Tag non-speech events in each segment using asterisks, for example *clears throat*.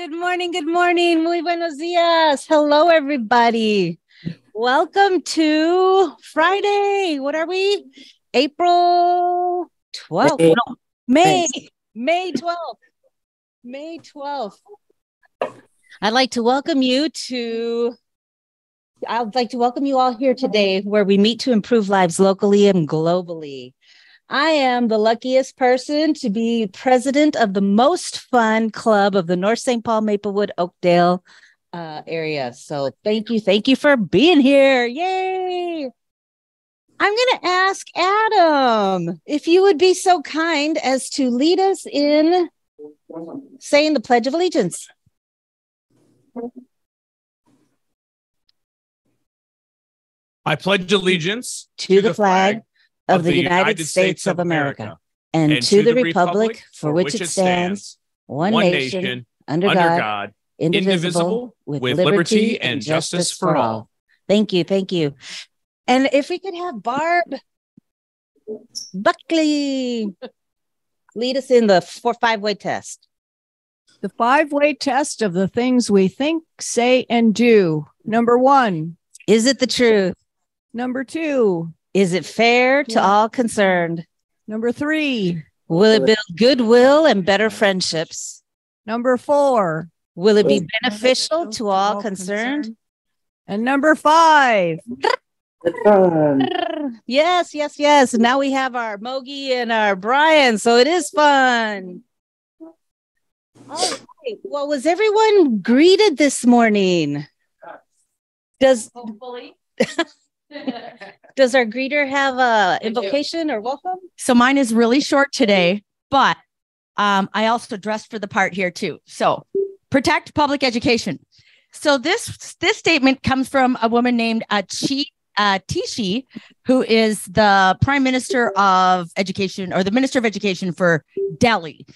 Good morning. Good morning. Muy buenos dias. Hello, everybody. Welcome to Friday. What are we? April 12th. May. No, May. May 12th. May 12th. I'd like to welcome you to. I'd like to welcome you all here today where we meet to improve lives locally and globally. I am the luckiest person to be president of the most fun club of the North St. Paul, Maplewood, Oakdale uh, area. So thank you. Thank you for being here. Yay. I'm going to ask Adam if you would be so kind as to lead us in saying the Pledge of Allegiance. I pledge allegiance To the flag of the United States of America and to the republic for which it stands, one nation, under under God, God, indivisible, with, liberty and justice for all. Thank you. Thank you. And if we could have Barb Buckley lead us in the four five way test. The five way test of the things we think, say, and do. Number one. Is it the truth? Number two. Is it fair to Yeah. all concerned? Number three. Will it build goodwill and better friendships? Number four. Will it be beneficial to all concerned? And number five. Yes, yes, yes. Now we have our Mogi and our Brian, so it is fun. All right. Well, was everyone greeted this morning? Does *laughs* *laughs* does our greeter have a invocation or welcome? So mine is really short today, but um, I also dressed for the part here too. So protect public education. So this this statement comes from a woman named uh, Chi uh, Tishi, who is the Prime Minister of Education or the Minister of Education for Delhi.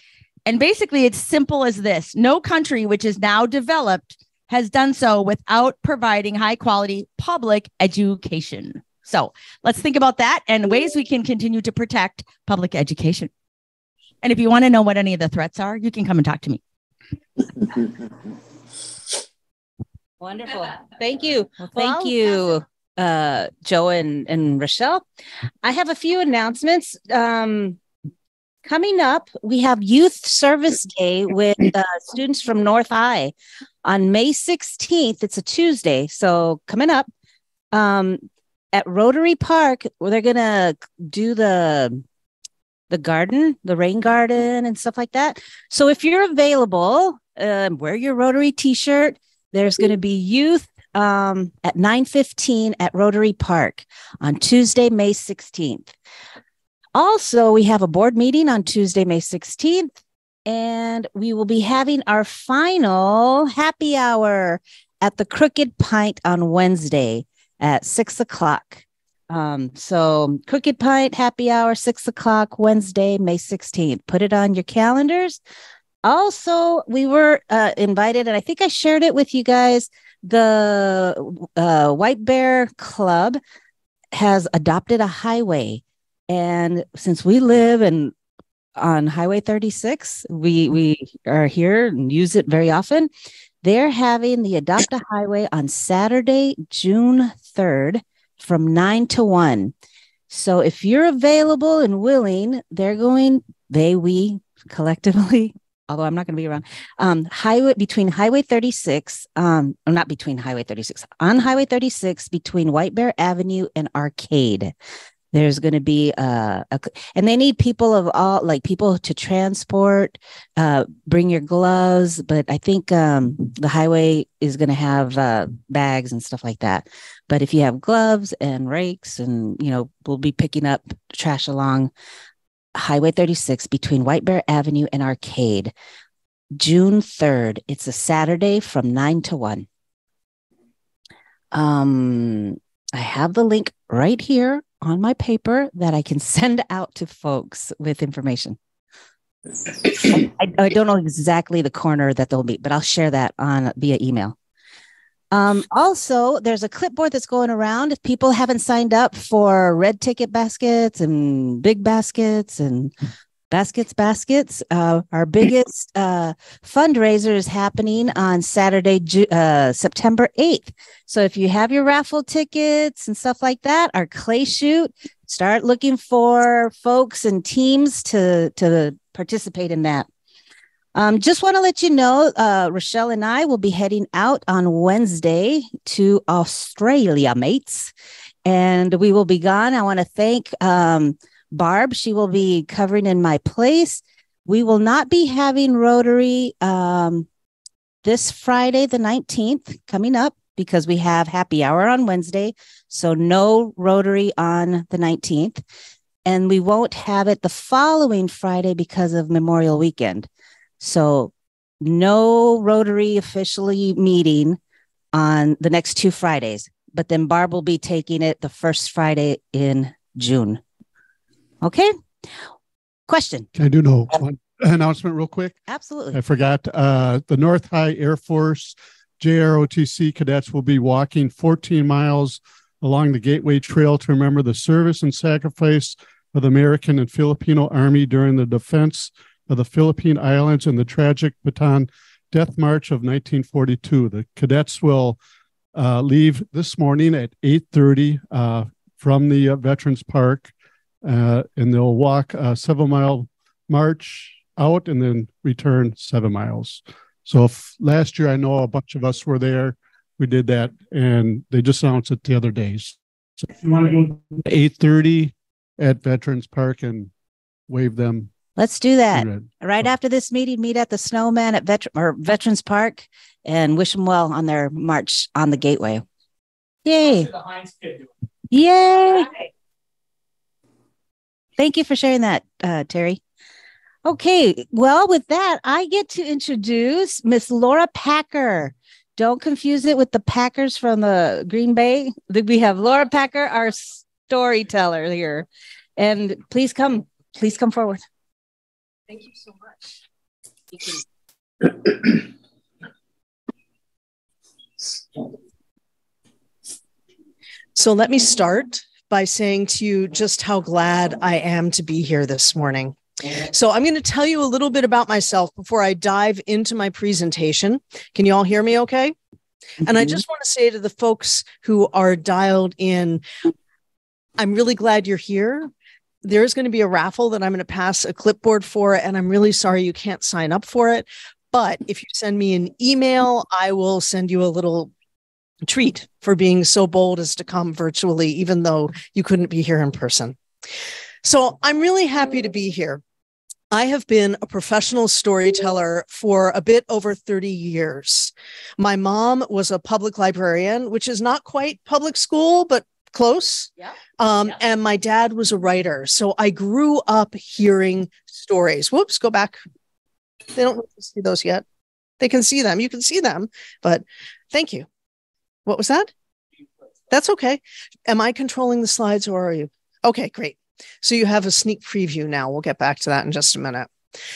And basically, it's simple as this: No country which is now developed has done so without providing high quality public education. So let's think about that and ways we can continue to protect public education. And if you want to know what any of the threats are, you can come and talk to me. *laughs* Wonderful. Thank you. Well, Thank you, uh, Joe and, and Rochelle. I have a few announcements. Um, coming up, we have Youth Service Day with uh, students from North High on May 16th. It's a Tuesday. So coming up um, at Rotary Park, where they're to do the the garden, the rain garden and stuff like that. So if you're available, um, wear your Rotary t-shirt. There's going to be youth um, at 9:15 at Rotary Park on Tuesday, May 16th. Also, we have a board meeting on Tuesday, May 16th, and we will be having our final happy hour at the Crooked Pint on Wednesday at six o'clock. Um, so Crooked Pint happy hour, six o'clock, Wednesday, May 16th. Put it on your calendars. Also, we were uh, invited, and I think I shared it with you guys. The uh, White Bear Club has adopted a highway, and since we live in on Highway 36, we we are here and use it very often. They're having the Adopt a Highway on Saturday, June 3rd from 9 to 1. So if you're available and willing, they're going, they, we collectively, *laughs* although I'm not going to be around, um, highway between Highway 36, um, or not between Highway 36, on Highway 36 between White Bear Avenue and Arcade. There's going to be uh, a, and they need people of all, like people to transport, uh, bring your gloves. But I think um, the highway is going to have uh, bags and stuff like that. But if you have gloves and rakes, and you know, we'll be picking up trash along Highway 36 between White Bear Avenue and Arcade, June 3rd. It's a Saturday from 9 to 1. Um, I have the link right here on my paper that I can *laughs* send out to folks with information. I, I don't know exactly the corner that they'll be, but I'll share that on via email. Um, also, there's a clipboard that's going around. If people haven't signed up for red ticket baskets and big baskets and Baskets, baskets. Uh, our biggest uh, fundraiser is happening on Saturday, Ju- uh, September 8th. So if you have your raffle tickets and stuff like that, our clay shoot, start looking for folks and teams to, to participate in that. Um, just want to let you know, uh, Rochelle and I will be heading out on Wednesday to Australia, mates, and we will be gone. I want to thank um, Barb. She will be covering in my place. We will not be having Rotary um, this Friday, the 19th, coming up because we have happy hour on Wednesday. So no Rotary on the 19th. And we won't have it the following Friday because of Memorial Weekend. So no Rotary officially meeting on the next two Fridays, but then Barb will be taking it the first Friday in June. Okay. Question. Can I do no one *laughs* announcement real quick? Absolutely. I forgot. Uh, the North High Air Force JROTC cadets will be walking 14 miles along the Gateway Trail to remember the service and sacrifice of the American and Filipino Army during the defense of the Philippine Islands in the tragic Bataan Death March of 1942. The cadets will uh, leave this morning at 8:30 uh, from the uh, Veterans Park, Uh, and they'll walk a seven-mile march out and then return seven miles. So if, last year, I know a bunch of us were there. We did that, and they just announced it the other days. So if you want to go 8:30 at Veterans Park and wave them Let's do that. Right after this meeting, meet at the Snowman at Vet- or Veterans Park and wish them well on their march on the Gateway. Yay. Yay. Thank you for sharing that, uh, Terry. Okay, well, with that, I get to introduce Miss Laura Packer. Don't confuse it with the Packers from the Green Bay. We have Laura Packer, our storyteller here. And please come, please come forward. Thank you so much. You So let me start by saying to you just how glad I am to be here this morning. So I'm going to tell you a little bit about myself before I dive into my presentation. Can you all hear me okay? And I mm-hmm. just want to say to the folks who are dialed in, I'm really glad you're here. There's going to be a raffle that I'm going to pass a clipboard for, and I'm really sorry you can't sign up for it. But if you send me an email, I will send you a little treat for being so bold as to come virtually, even though you couldn't be here in person. So I'm really happy to be here. I have been a professional storyteller for a bit over 30 years. My mom was a public librarian, which is not quite public school, but close. Yeah. Um, Yeah. And my dad was a writer. So I grew up hearing stories. Whoops, go back. They don't see those yet. They can see them. You can see them, but thank you. What was that? That's okay. Am I controlling the slides or are you? Okay, great. So you have a sneak preview now. We'll get back to that in just a minute.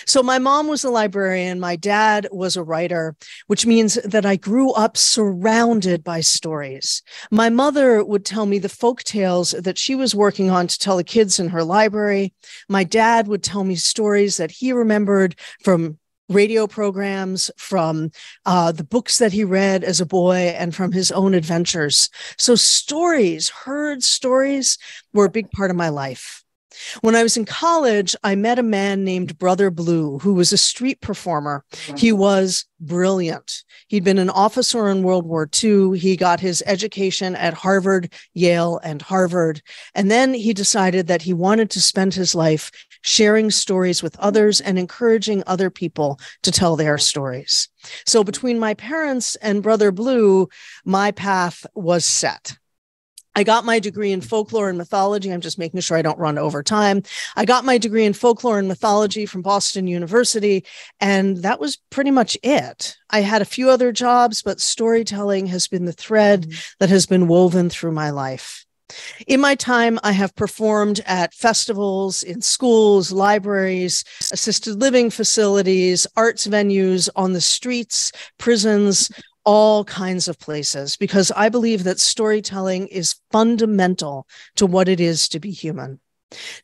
So my mom was a librarian, my dad was a writer, which means that I grew up surrounded by stories. My mother would tell me the folk tales that she was working on to tell the kids in her library. My dad would tell me stories that he remembered from radio programs, from uh, the books that he read as a boy, and from his own adventures. So, stories, heard stories, were a big part of my life. When I was in college, I met a man named Brother Blue, who was a street performer. He was brilliant. He'd been an officer in World War II. He got his education at Harvard, Yale, and Harvard. And then he decided that he wanted to spend his life sharing stories with others and encouraging other people to tell their stories. So between my parents and Brother Blue, my path was set. I got my degree in folklore and mythology. I'm just making sure I don't run over time. I got my degree in folklore and mythology from Boston University, and that was pretty much it. I had a few other jobs, but storytelling has been the thread mm-hmm. that has been woven through my life. In my time, I have performed at festivals, in schools, libraries, assisted living facilities, arts venues, on the streets, prisons, all kinds of places, because I believe that storytelling is fundamental to what it is to be human.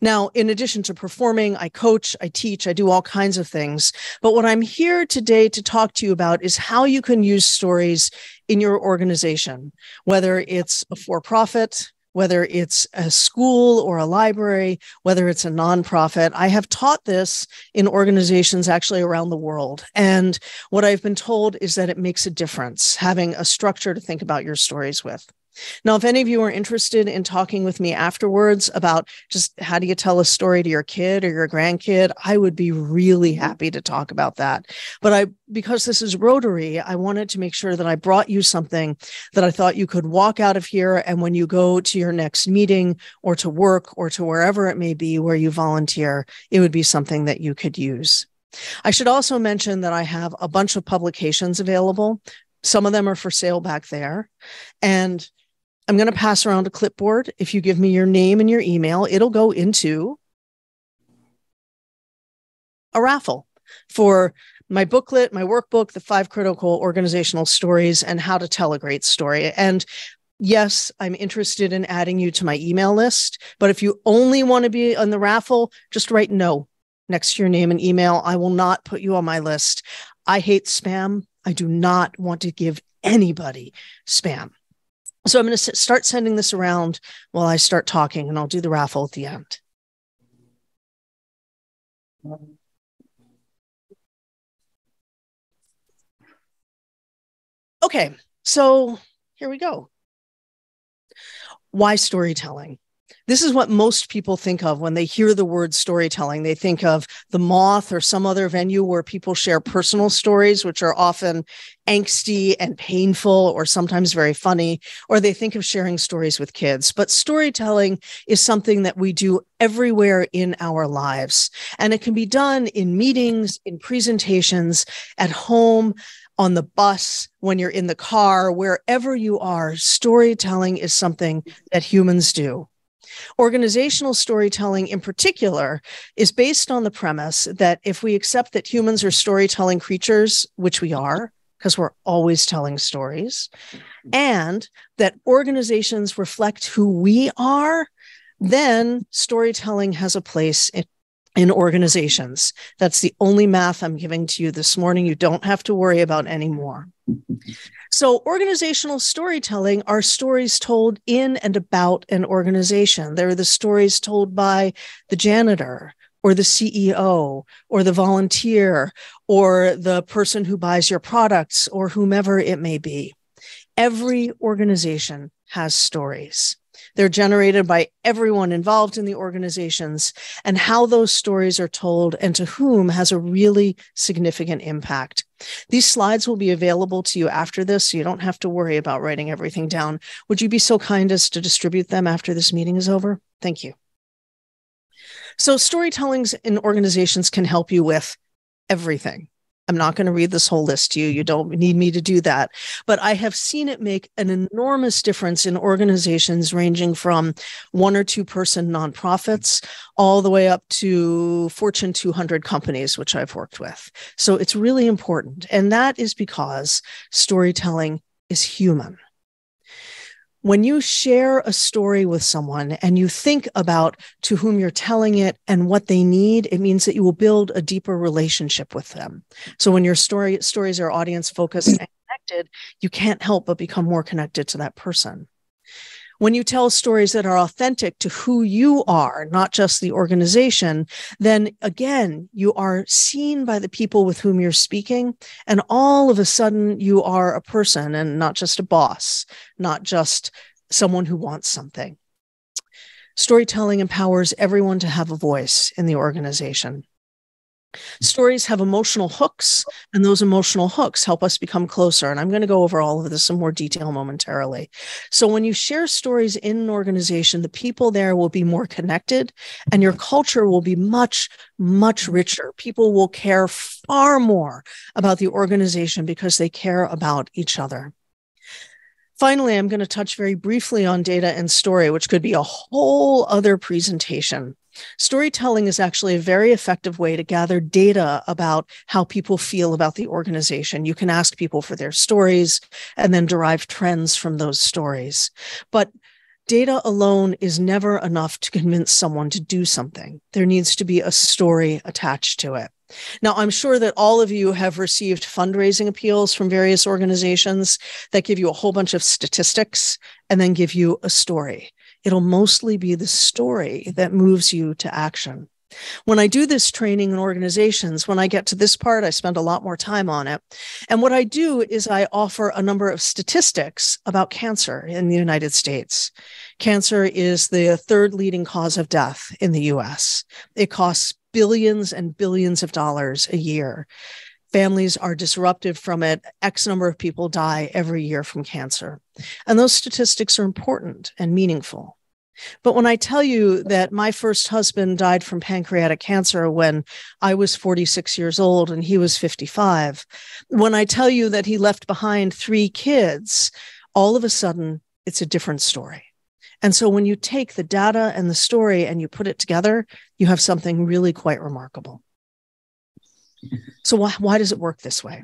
Now, in addition to performing, I coach, I teach, I do all kinds of things. But what I'm here today to talk to you about is how you can use stories in your organization, whether it's a for profit, whether it's a school or a library, whether it's a nonprofit. I have taught this in organizations actually around the world. And what I've been told is that it makes a difference having a structure to think about your stories with. Now, if any of you are interested in talking with me afterwards about just how do you tell a story to your kid or your grandkid, I would be really mm-hmm. happy to talk about that. But I, because this is Rotary, I wanted to make sure that I brought you something that I thought you could walk out of here. And when you go to your next meeting or to work or to wherever it may be where you volunteer, it would be something that you could use. I should also mention that I have a bunch of publications available. Some of them are for sale back there. And I'm going to pass around a clipboard. If you give me your name and your email, it'll go into a raffle for my booklet, my workbook, the five critical organizational stories, and how to tell a great story. And yes, I'm interested in adding you to my email list. But if you only want to be on the raffle, just write no next to your name and email. I will not put you on my list. I hate spam. I do not want to give anybody spam. So I'm going to start sending this around while I start talking, and I'll do the raffle at the end. Okay, so here we go. Why storytelling? This is what most people think of when they hear the word storytelling. They think of the moth or some other venue where people share personal stories, which are often angsty and painful or sometimes very funny, or they think of sharing stories with kids. But storytelling is something that we do everywhere in our lives. And it can be done in meetings, in presentations, at home, on the bus, when you're in the car, wherever you are, storytelling is something that humans do. Organizational storytelling, in particular, is based on the premise that if we accept that humans are storytelling creatures, which we are, because we're always telling stories, and that organizations reflect who we are, then storytelling has a place in, in organizations. That's the only math I'm giving to you this morning. You don't have to worry about anymore. So, organizational storytelling are stories told in and about an organization. They're the stories told by the janitor or the CEO or the volunteer or the person who buys your products or whomever it may be. Every organization has stories. They're generated by everyone involved in the organizations, and how those stories are told and to whom has a really significant impact. These slides will be available to you after this, so you don't have to worry about writing everything down. Would you be so kind as to distribute them after this meeting is over? Thank you. So, storytellings in organizations can help you with everything. I'm not going to read this whole list to you. You don't need me to do that. But I have seen it make an enormous difference in organizations ranging from one or two person nonprofits all the way up to Fortune 200 companies, which I've worked with. So it's really important. And that is because storytelling is human when you share a story with someone and you think about to whom you're telling it and what they need, it means that you will build a deeper relationship with them. So when your story stories are audience focused and connected, you can't help but become more connected to that person when you tell stories that are authentic to who you are, not just the organization, then again, you are seen by the people with whom you're speaking. And all of a sudden, you are a person and not just a boss, not just someone who wants something. Storytelling empowers everyone to have a voice in the organization. Stories have emotional hooks, and those emotional hooks help us become closer. And I'm going to go over all of this in more detail momentarily. So, when you share stories in an organization, the people there will be more connected, and your culture will be much, much richer. People will care far more about the organization because they care about each other. Finally, I'm going to touch very briefly on data and story, which could be a whole other presentation. Storytelling is actually a very effective way to gather data about how people feel about the organization. You can ask people for their stories and then derive trends from those stories. But Data alone is never enough to convince someone to do something. There needs to be a story attached to it. Now, I'm sure that all of you have received fundraising appeals from various organizations that give you a whole bunch of statistics and then give you a story. It'll mostly be the story that moves you to action. When I do this training in organizations, when I get to this part, I spend a lot more time on it. And what I do is I offer a number of statistics about cancer in the United States. Cancer is the third leading cause of death in the US. It costs billions and billions of dollars a year. Families are disrupted from it. X number of people die every year from cancer. And those statistics are important and meaningful. But when I tell you that my first husband died from pancreatic cancer when I was 46 years old and he was 55, when I tell you that he left behind three kids, all of a sudden it's a different story. And so when you take the data and the story and you put it together, you have something really quite remarkable. So why, why does it work this way?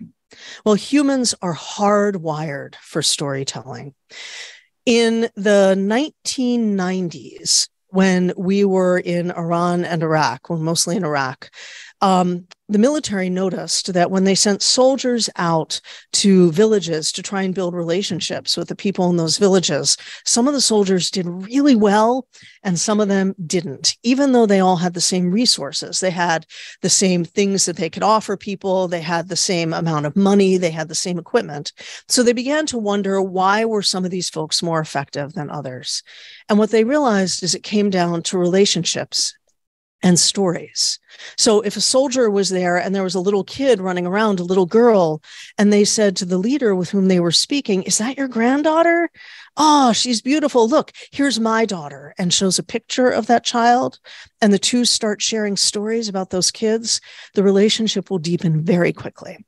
Well, humans are hardwired for storytelling. In the 1990s, when we were in Iran and Iraq, well, mostly in Iraq, um, the military noticed that when they sent soldiers out to villages to try and build relationships with the people in those villages, some of the soldiers did really well and some of them didn't, even though they all had the same resources. They had the same things that they could offer people, they had the same amount of money, they had the same equipment. So they began to wonder why were some of these folks more effective than others? And what they realized is it came down to relationships and stories. So if a soldier was there and there was a little kid running around, a little girl, and they said to the leader with whom they were speaking, Is that your granddaughter? Oh, she's beautiful. Look, here's my daughter, and shows a picture of that child. And the two start sharing stories about those kids. The relationship will deepen very quickly.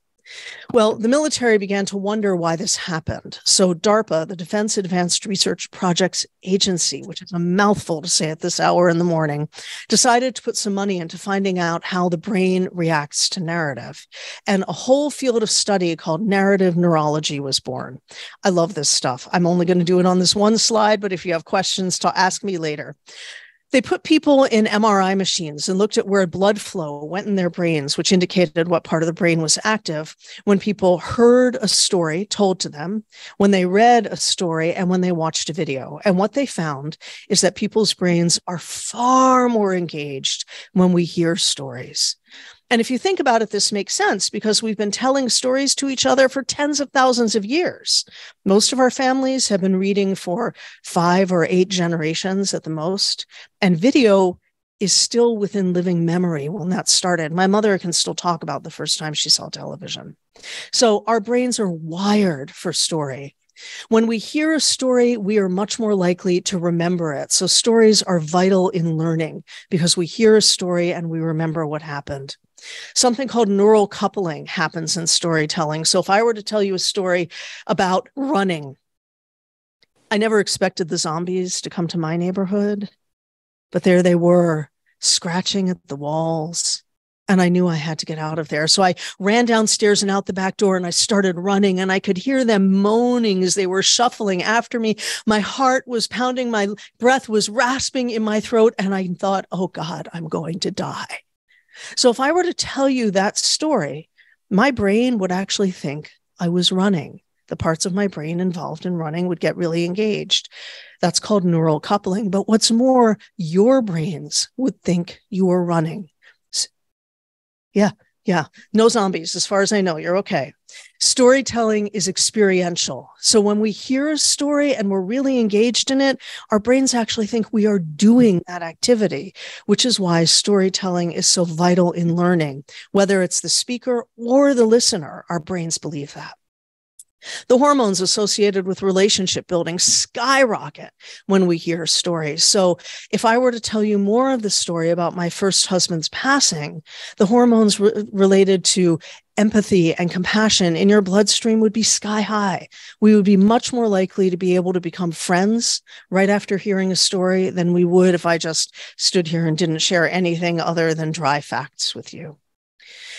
Well, the military began to wonder why this happened. So, DARPA, the Defense Advanced Research Projects Agency, which is a mouthful to say at this hour in the morning, decided to put some money into finding out how the brain reacts to narrative. And a whole field of study called narrative neurology was born. I love this stuff. I'm only going to do it on this one slide, but if you have questions, to ask me later. They put people in MRI machines and looked at where blood flow went in their brains, which indicated what part of the brain was active when people heard a story told to them, when they read a story, and when they watched a video. And what they found is that people's brains are far more engaged when we hear stories. And if you think about it, this makes sense because we've been telling stories to each other for tens of thousands of years. Most of our families have been reading for five or eight generations at the most. And video is still within living memory when that started. My mother can still talk about the first time she saw television. So our brains are wired for story. When we hear a story, we are much more likely to remember it. So stories are vital in learning because we hear a story and we remember what happened. Something called neural coupling happens in storytelling. So if I were to tell you a story about running, I never expected the zombies to come to my neighborhood, but there they were, scratching at the walls. And I knew I had to get out of there. So I ran downstairs and out the back door and I started running and I could hear them moaning as they were shuffling after me. My heart was pounding, my breath was rasping in my throat. And I thought, oh God, I'm going to die. So if I were to tell you that story, my brain would actually think I was running. The parts of my brain involved in running would get really engaged. That's called neural coupling. But what's more, your brains would think you were running. Yeah, yeah, no zombies. As far as I know, you're okay. Storytelling is experiential. So when we hear a story and we're really engaged in it, our brains actually think we are doing that activity, which is why storytelling is so vital in learning. Whether it's the speaker or the listener, our brains believe that. The hormones associated with relationship building skyrocket when we hear stories. So, if I were to tell you more of the story about my first husband's passing, the hormones re- related to empathy and compassion in your bloodstream would be sky high. We would be much more likely to be able to become friends right after hearing a story than we would if I just stood here and didn't share anything other than dry facts with you.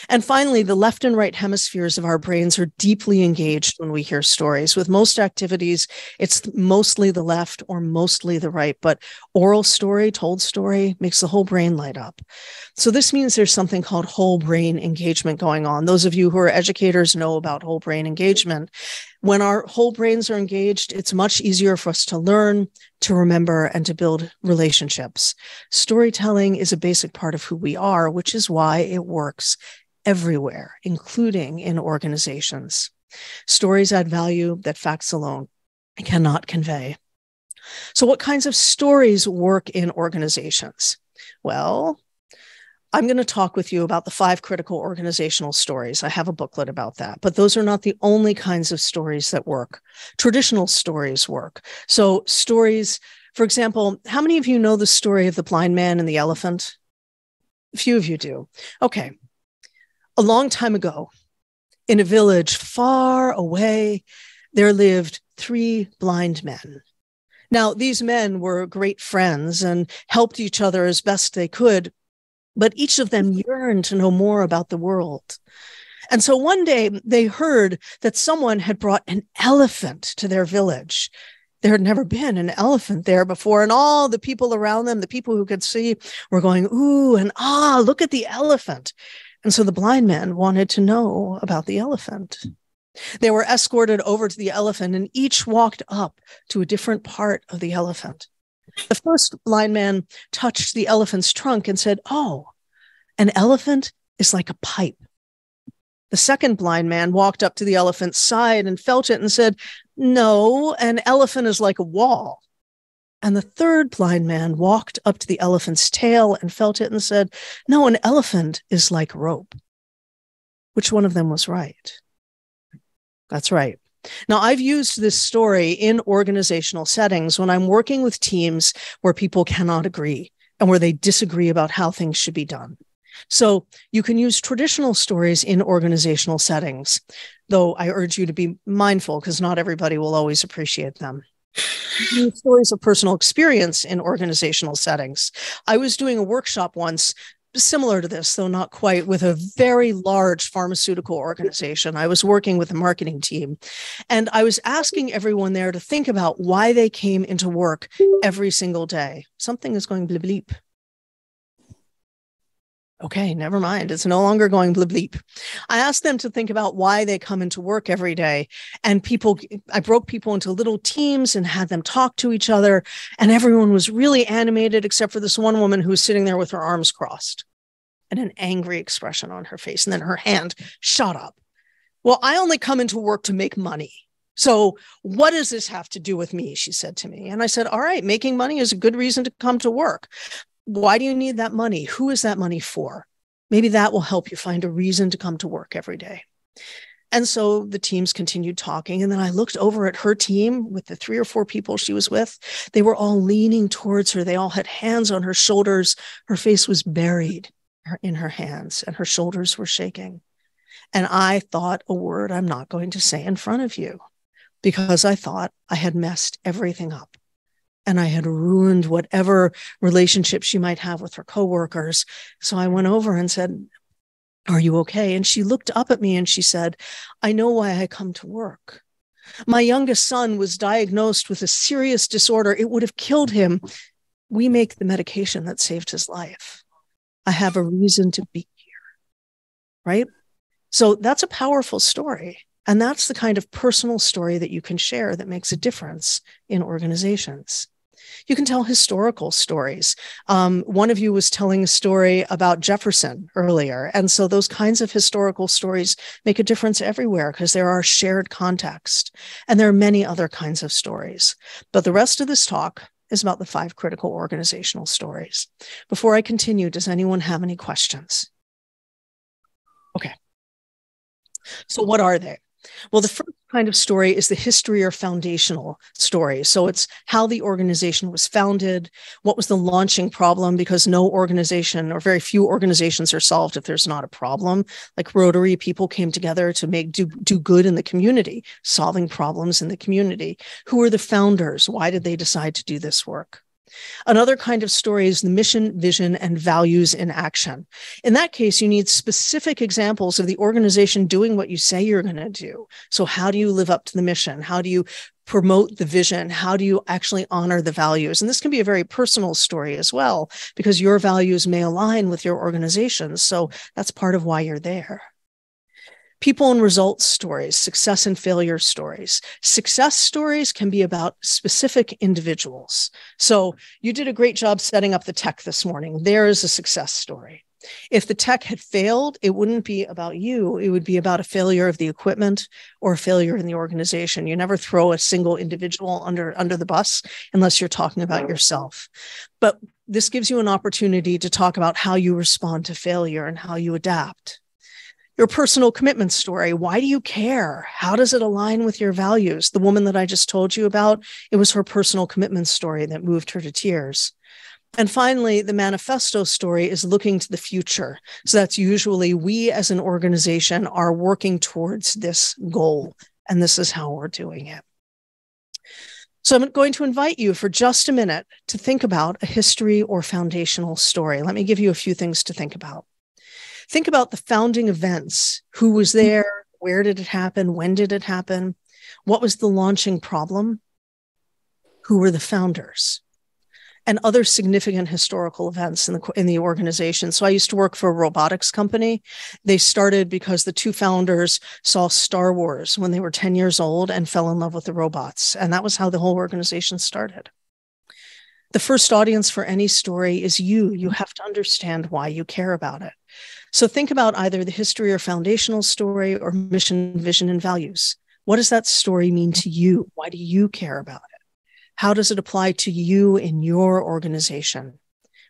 And finally, the left and right hemispheres of our brains are deeply engaged when we hear stories. With most activities, it's mostly the left or mostly the right, but oral story, told story makes the whole brain light up. So this means there's something called whole brain engagement going on. Those of you who are educators know about whole brain engagement. When our whole brains are engaged, it's much easier for us to learn, to remember, and to build relationships. Storytelling is a basic part of who we are, which is why it works everywhere, including in organizations. Stories add value that facts alone cannot convey. So, what kinds of stories work in organizations? Well, I'm going to talk with you about the five critical organizational stories. I have a booklet about that, but those are not the only kinds of stories that work. Traditional stories work. So, stories, for example, how many of you know the story of the blind man and the elephant? A few of you do. Okay a long time ago, in a village far away, there lived three blind men. Now, these men were great friends and helped each other as best they could, but each of them yearned to know more about the world. And so one day they heard that someone had brought an elephant to their village. There had never been an elephant there before. And all the people around them, the people who could see, were going, Ooh, and ah, look at the elephant. And so the blind man wanted to know about the elephant. They were escorted over to the elephant and each walked up to a different part of the elephant. The first blind man touched the elephant's trunk and said, Oh, an elephant is like a pipe. The second blind man walked up to the elephant's side and felt it and said, No, an elephant is like a wall. And the third blind man walked up to the elephant's tail and felt it and said, No, an elephant is like rope. Which one of them was right? That's right. Now, I've used this story in organizational settings when I'm working with teams where people cannot agree and where they disagree about how things should be done. So you can use traditional stories in organizational settings, though I urge you to be mindful because not everybody will always appreciate them stories of personal experience in organizational settings. I was doing a workshop once similar to this, though not quite, with a very large pharmaceutical organization. I was working with a marketing team, and I was asking everyone there to think about why they came into work every single day. Something is going bleep bleep okay, never mind. It's no longer going bleep bleep. I asked them to think about why they come into work every day. And people, I broke people into little teams and had them talk to each other. And everyone was really animated, except for this one woman who was sitting there with her arms crossed and an angry expression on her face. And then her hand shot up. Well, I only come into work to make money. So, what does this have to do with me? She said to me. And I said, All right, making money is a good reason to come to work. Why do you need that money? Who is that money for? Maybe that will help you find a reason to come to work every day. And so the teams continued talking. And then I looked over at her team with the three or four people she was with. They were all leaning towards her. They all had hands on her shoulders. Her face was buried in her hands and her shoulders were shaking. And I thought a word I'm not going to say in front of you because I thought I had messed everything up and I had ruined whatever relationship she might have with her coworkers. So I went over and said, Are you okay? And she looked up at me and she said, I know why I come to work. My youngest son was diagnosed with a serious disorder. It would have killed him. We make the medication that saved his life. I have a reason to be here. Right? So that's a powerful story. And that's the kind of personal story that you can share that makes a difference in organizations. You can tell historical stories. Um, one of you was telling a story about Jefferson earlier. And so those kinds of historical stories make a difference everywhere because there are shared context. And there are many other kinds of stories. But the rest of this talk is about the five critical organizational stories. Before I continue, does anyone have any questions? Okay. So, what are they? Well, the first kind of story is the history or foundational story. So it's how the organization was founded, what was the launching problem, because no organization or very few organizations are solved if there's not a problem. Like Rotary, people came together to make do, do good in the community, solving problems in the community. Who were the founders? Why did they decide to do this work? Another kind of story is the mission, vision, and values in action. In that case, you need specific examples of the organization doing what you say you're going to do. So, how do you live up to the mission? How do you promote the vision? How do you actually honor the values? And this can be a very personal story as well, because your values may align with your organization. So, that's part of why you're there people and results stories, success and failure stories. Success stories can be about specific individuals. So you did a great job setting up the tech this morning. There is a success story. If the tech had failed, it wouldn't be about you. It would be about a failure of the equipment or a failure in the organization. You never throw a single individual under, under the bus unless you're talking about yourself. But this gives you an opportunity to talk about how you respond to failure and how you adapt your personal commitment story. Why do you care? How does it align with your values? The woman that I just told you about, it was her personal commitment story that moved her to tears. And finally, the manifesto story is looking to the future. So that's usually we as an organization are working towards this goal, and this is how we're doing it. So I'm going to invite you for just a minute to think about a history or foundational story. Let me give you a few things to think about. Think about the founding events. Who was mm-hmm. there? Where did it happen? When did it happen? What was the launching problem? Who were the founders? And other significant historical events in the in the organization. So I used to work for a robotics company. They started because the two founders saw Star Wars when they were 10 years old and fell in love with the robots. And that was how the whole organization started the first audience for any story is you. You have to understand why you care about it. So think about either the history or foundational story or mission, vision, and values. What does that story mean to you? Why do you care about it? How does it apply to you in your organization?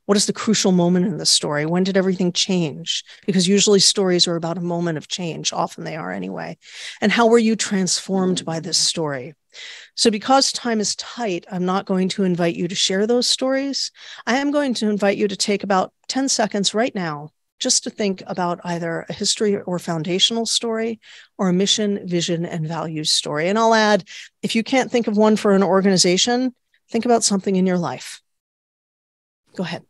What is the crucial moment in the story? When did everything change? Because usually stories are about a moment of change. Often they are anyway. And how were you transformed by this story? So, because time is tight, I'm not going to invite you to share those stories. I am going to invite you to take about 10 seconds right now just to think about either a history or foundational story or a mission, vision, and values story. And I'll add if you can't think of one for an organization, think about something in your life. Go ahead.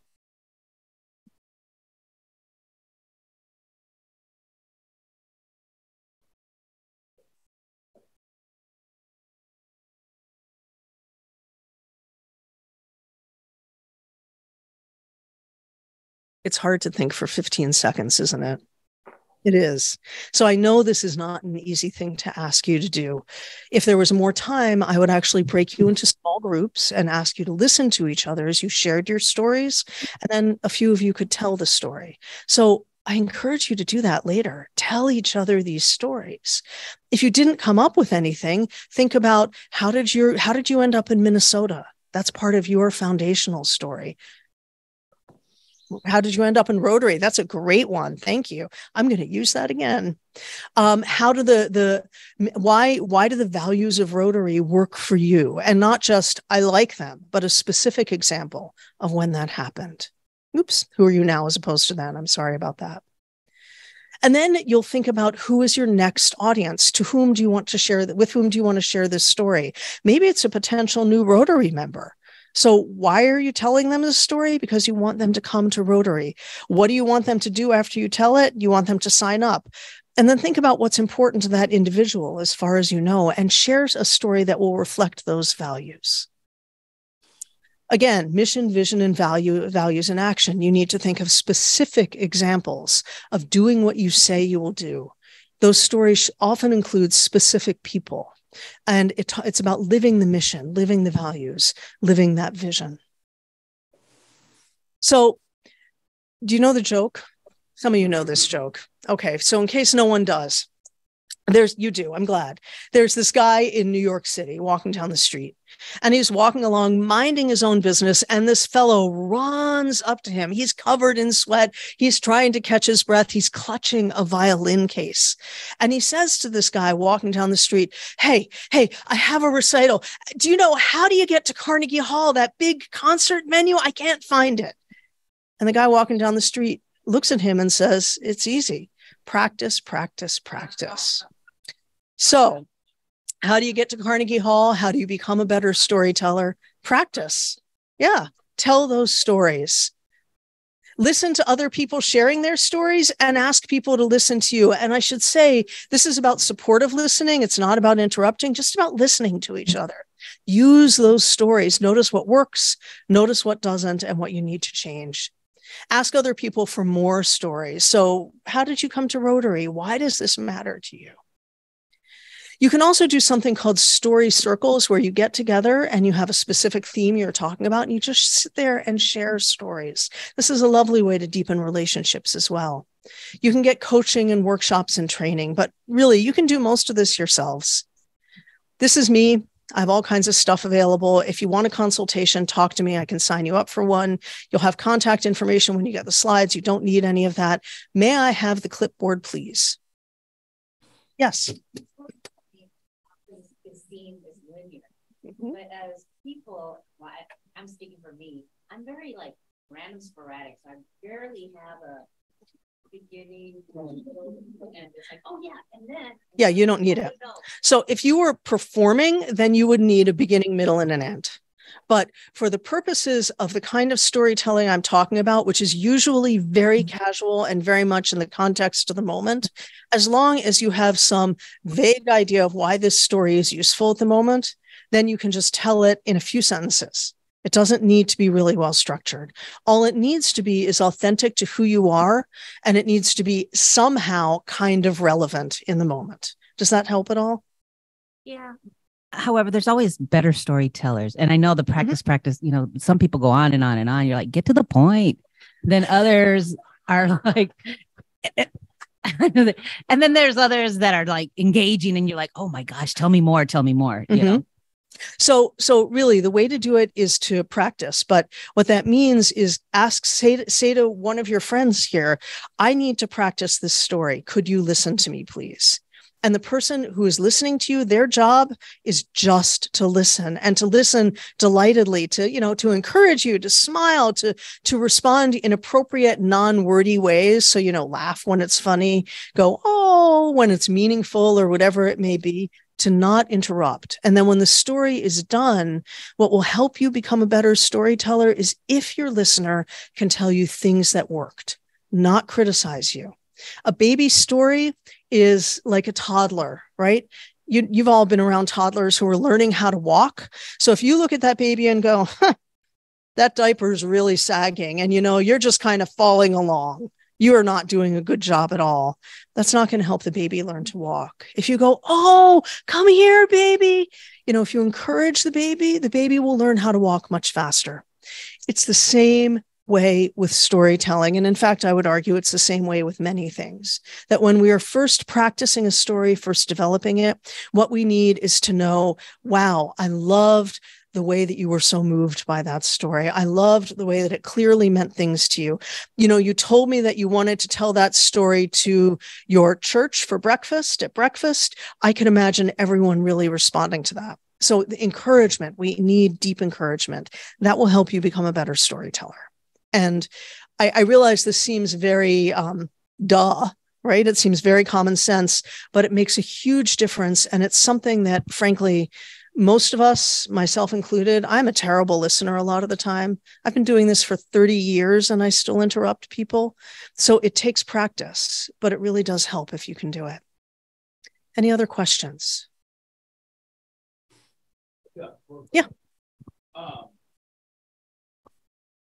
It's hard to think for 15 seconds, isn't it? It is. So I know this is not an easy thing to ask you to do. If there was more time, I would actually break you into small groups and ask you to listen to each other as you shared your stories. And then a few of you could tell the story. So I encourage you to do that later. Tell each other these stories. If you didn't come up with anything, think about how did you how did you end up in Minnesota? That's part of your foundational story how did you end up in Rotary? That's a great one. Thank you. I'm going to use that again. Um, how do the the why why do the values of Rotary work for you? And not just I like them, but a specific example of when that happened. Oops, who are you now as opposed to then? I'm sorry about that. And then you'll think about who is your next audience? To whom do you want to share with whom do you want to share this story? Maybe it's a potential new Rotary member so, why are you telling them the story? Because you want them to come to Rotary. What do you want them to do after you tell it? You want them to sign up. And then think about what's important to that individual as far as you know, and shares a story that will reflect those values. Again, mission, vision, and value, values in action. You need to think of specific examples of doing what you say you will do. Those stories often include specific people. And it, it's about living the mission, living the values, living that vision. So, do you know the joke? Some of you know this joke. Okay, so in case no one does, there's you do i'm glad. There's this guy in new york city walking down the street and he's walking along minding his own business and this fellow runs up to him. He's covered in sweat. He's trying to catch his breath. He's clutching a violin case. And he says to this guy walking down the street hey hey i have a recital. Do you know how do you get to carnegie hall that big concert venue? I can't find it. And the guy walking down the street looks at him and says it's easy. Practice, practice, practice. So, how do you get to Carnegie Hall? How do you become a better storyteller? Practice. Yeah. Tell those stories. Listen to other people sharing their stories and ask people to listen to you. And I should say, this is about supportive listening. It's not about interrupting, just about listening to each other. Use those stories. Notice what works, notice what doesn't, and what you need to change. Ask other people for more stories. So, how did you come to Rotary? Why does this matter to you? You can also do something called story circles where you get together and you have a specific theme you're talking about and you just sit there and share stories. This is a lovely way to deepen relationships as well. You can get coaching and workshops and training, but really you can do most of this yourselves. This is me. I have all kinds of stuff available. If you want a consultation, talk to me. I can sign you up for one. You'll have contact information when you get the slides. You don't need any of that. May I have the clipboard, please? Yes. Mm-hmm. But as people, well, I, I'm speaking for me, I'm very like random sporadic. So I barely have a beginning and it's like, oh yeah, and then yeah, you don't need it. So if you were performing, then you would need a beginning, middle, and an end. But for the purposes of the kind of storytelling I'm talking about, which is usually very mm-hmm. casual and very much in the context of the moment, as long as you have some vague idea of why this story is useful at the moment, then you can just tell it in a few sentences. It doesn't need to be really well structured. All it needs to be is authentic to who you are, and it needs to be somehow kind of relevant in the moment. Does that help at all? Yeah. However, there's always better storytellers. And I know the mm-hmm. practice, mm-hmm. practice, you know, some people go on and on and on. You're like, get to the point. Then others are *laughs* like, *laughs* and then there's others that are like engaging and you're like, oh my gosh, tell me more, tell me more. You mm-hmm. know? So, so really, the way to do it is to practice. But what that means is ask, say, to, say to one of your friends here, "I need to practice this story. Could you listen to me, please?" And the person who is listening to you, their job is just to listen and to listen delightedly, to you know, to encourage you, to smile, to to respond in appropriate, non-wordy ways. So you know, laugh when it's funny, go oh when it's meaningful, or whatever it may be to not interrupt. And then when the story is done, what will help you become a better storyteller is if your listener can tell you things that worked, not criticize you. A baby story is like a toddler, right? You, you've all been around toddlers who are learning how to walk. So if you look at that baby and go, huh, that diaper is really sagging, and you know, you're just kind of falling along you are not doing a good job at all. That's not going to help the baby learn to walk. If you go, oh, come here, baby, you know, if you encourage the baby, the baby will learn how to walk much faster. It's the same way with storytelling. And in fact, I would argue it's the same way with many things. That when we are first practicing a story, first developing it, what we need is to know, wow, I loved the way that you were so moved by that story. I loved the way that it clearly meant things to you. You know, you told me that you wanted to tell that story to your church for breakfast at breakfast. I can imagine everyone really responding to that. So, the encouragement, we need deep encouragement. That will help you become a better storyteller. And I, I realize this seems very um, duh, right? It seems very common sense, but it makes a huge difference. And it's something that, frankly, most of us, myself included, I'm a terrible listener a lot of the time. I've been doing this for 30 years and I still interrupt people. So it takes practice, but it really does help if you can do it. Any other questions? Yeah. Yeah. Um,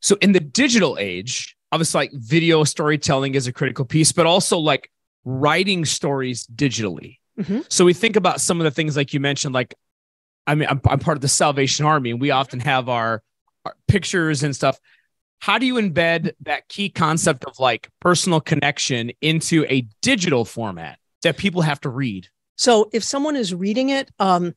so in the digital age, obviously like video storytelling is a critical piece, but also like writing stories digitally. Mm-hmm. So we think about some of the things like you mentioned, like I mean, I'm, I'm part of the Salvation Army, and we often have our, our pictures and stuff. How do you embed that key concept of like personal connection into a digital format that people have to read? So, if someone is reading it, um,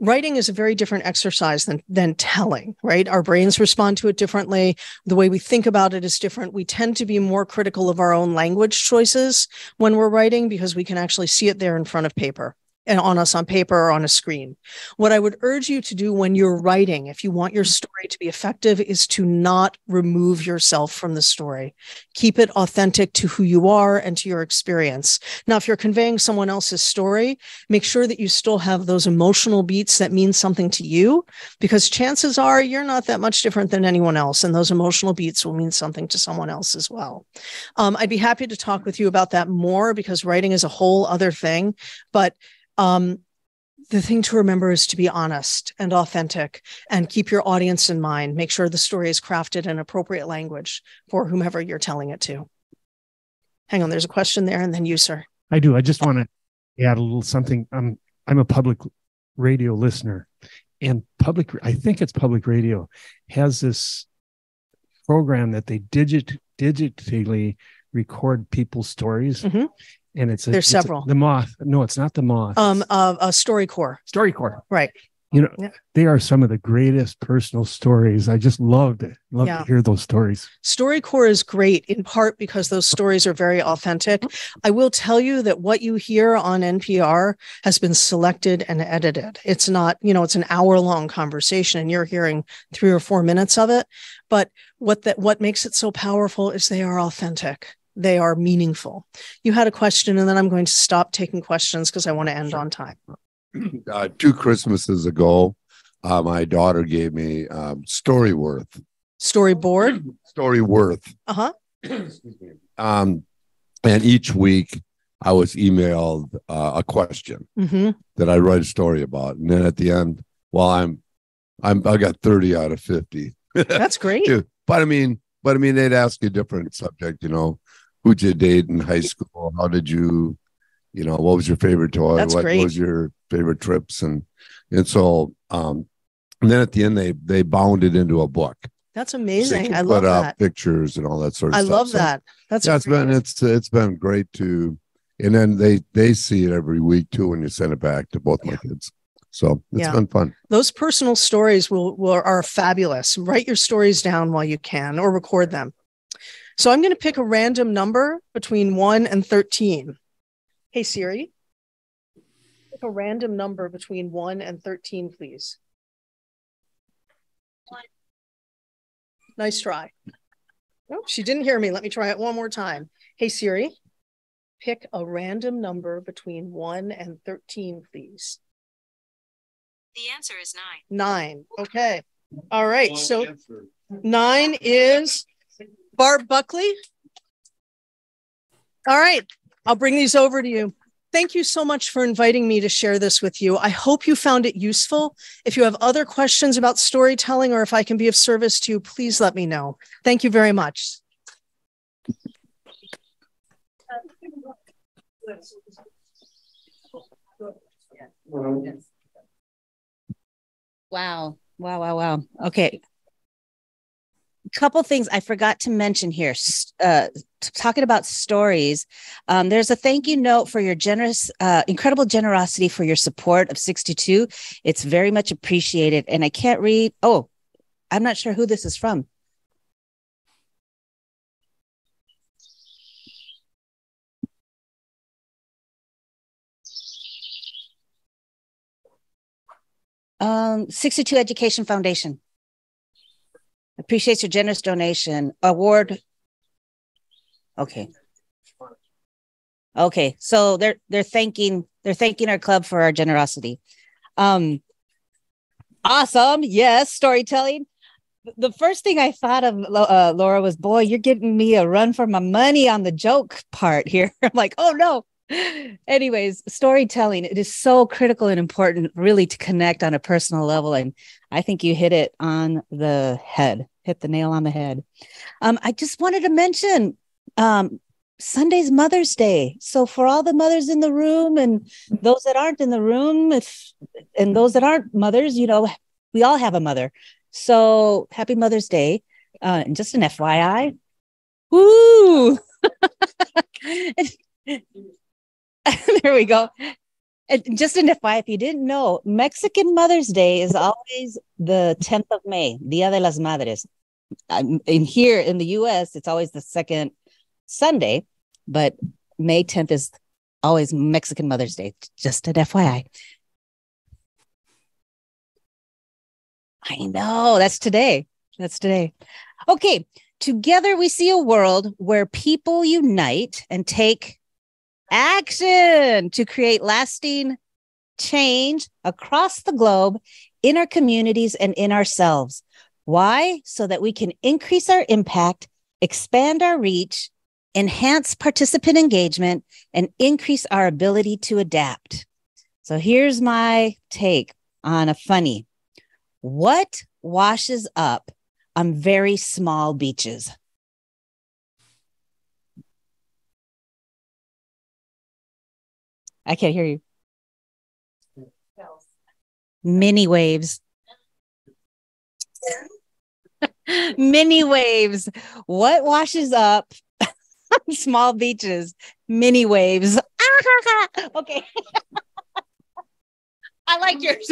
writing is a very different exercise than than telling right our brains respond to it differently the way we think about it is different we tend to be more critical of our own language choices when we're writing because we can actually see it there in front of paper and on us on paper or on a screen. What I would urge you to do when you're writing, if you want your story to be effective, is to not remove yourself from the story. Keep it authentic to who you are and to your experience. Now, if you're conveying someone else's story, make sure that you still have those emotional beats that mean something to you, because chances are you're not that much different than anyone else. And those emotional beats will mean something to someone else as well. Um, I'd be happy to talk with you about that more because writing is a whole other thing. But um, the thing to remember is to be honest and authentic and keep your audience in mind. Make sure the story is crafted in appropriate language for whomever you're telling it to. Hang on, there's a question there, and then you, sir. I do. I just want to add a little something. I'm I'm a public radio listener, and public. I think it's public radio has this program that they digit digitally record people's stories. Mhm. And it's a, There's it's a- several. the moth. No, it's not the moth. Um, uh, uh, StoryCorps, StoryCorps. right? You know, Yeah. they are some of the greatest personal stories. I just loved it. Love Yeah. to hear those stories. StoryCorps is great in part because those stories are very authentic. I will tell you that what you hear on NPR has been selected and edited. It's not, you know, it's an hour long conversation and you're hearing three or four minutes of it. But what that what makes it so powerful is they are authentic. They are meaningful. You had a question, and then I'm going to stop taking questions because I want to end on time. *clears throat* uh, two Christmases ago, uh, my daughter gave me um, Storyworth. Storyboard. Storyworth. Uh huh. *clears throat* Um, and each week I was emailed uh, a question hmm that I write a story about, and then at the end, well, I'm, I'm, I got thirty out of fifty. *laughs* That's great. But I mean, but I mean, they'd ask a different subject. You know, who'd you date in high school? How did you, you know, what was your favorite toy? That's what great. was your favorite trips? And and so, um, and then at the end, they they bound it into a book. That's amazing. can I love that. pictures and all that sort of I stuff. love So, that. That's yeah, it's been it's it's been great to, and then they they see it every week too when you send it back to both my kids. So it's Yeah. been fun. those personal stories will, will are fabulous. Write your stories down while you can or record them. So I'm going to pick a random number between 1 and 13. Hey Siri. Pick a random number between 1 and 13 please. One. Nice try. Oh, she didn't hear me. Let me try it one more time. Hey Siri. Pick a random number between 1 and 13 please. The answer is nine. Nine. Okay. All right. So nine is Barb Buckley. All right. I'll bring these over to you. Thank you so much for inviting me to share this with you. I hope you found it useful. If you have other questions about storytelling or if I can be of service to you, please let me know. Thank you very much. Wow. Wow. Wow. Wow. Okay. Couple things I forgot to mention here. Uh, talking about stories, um, there's a thank you note for your generous, uh, incredible generosity for your support of 62. It's very much appreciated. And I can't read. Oh, I'm not sure who this is from. Um, 62 Education Foundation. Appreciates your generous donation. Award. Okay. Okay. So they're they're thanking they're thanking our club for our generosity. Um awesome. Yes, storytelling. The first thing I thought of uh, Laura was, boy, you're getting me a run for my money on the joke part here. *laughs* I'm like, oh no. Anyways, storytelling, it is so critical and important, really, to connect on a personal level. And I think you hit it on the head, hit the nail on the head. Um, I just wanted to mention um, Sunday's Mother's Day. So for all the mothers in the room and those that aren't in the room, if and those that aren't mothers, you know, we all have a mother. So happy Mother's Day. Uh, and just an FYI. Woo! *laughs* there we go. And just an FYI, if you didn't know, Mexican Mother's Day is always the 10th of May, Dia de las Madres. Um, in here in the US, it's always the second Sunday, but May 10th is always Mexican Mother's Day, just an FYI. I know that's today. That's today. Okay. Together we see a world where people unite and take action to create lasting change across the globe in our communities and in ourselves. Why? So that we can increase our impact, expand our reach, enhance participant engagement, and increase our ability to adapt. So here's my take on a funny. What washes up on very small beaches? I can't hear you. Mini waves. *laughs* Mini waves. What washes up *laughs* small beaches? Mini waves. *laughs* okay. I like yours.